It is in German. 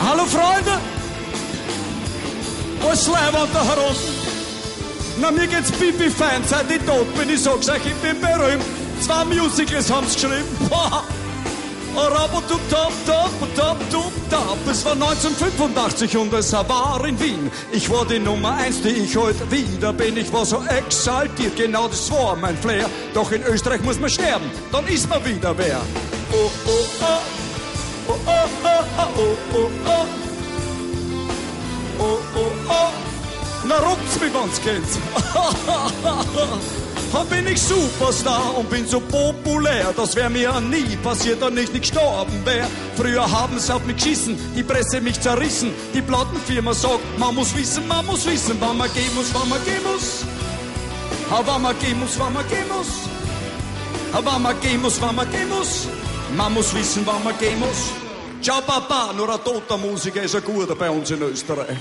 Hallo Freunde! Was leibend da herum? Na, mir geht's pipi-fein, seit ich tot bin. Ich sag's euch, ich bin berühmt. Zwei Musicals haben's geschrieben. Es war 1985 und es war in Wien. Ich war die Nummer eins, die ich heute wieder bin. Ich war so exaltiert, genau das war mein Flair. Doch in Österreich muss man sterben, dann ist man wieder wer. Oh. Oh, oh, oh, oh, oh, oh. Oh, oh. Na, ruckt's mich, wenn's kennt. Dann bin ich Superstar und bin so populär. Das wär mir nie passiert, wenn ich nicht gestorben wär. Früher haben sie auf mich geschissen, die Presse mich zerrissen. Die Plattenfirma sagt, man muss wissen, man muss wissen, wann man gehen muss, wann man gehen muss. Wann man gehen muss, wann man gehen muss. Wann man gehen muss, wann man gehen muss. Man muss wissen, wann man gehen muss. Tšau, papaa, nora tuutta muusikei se kuulta päunsinöistere.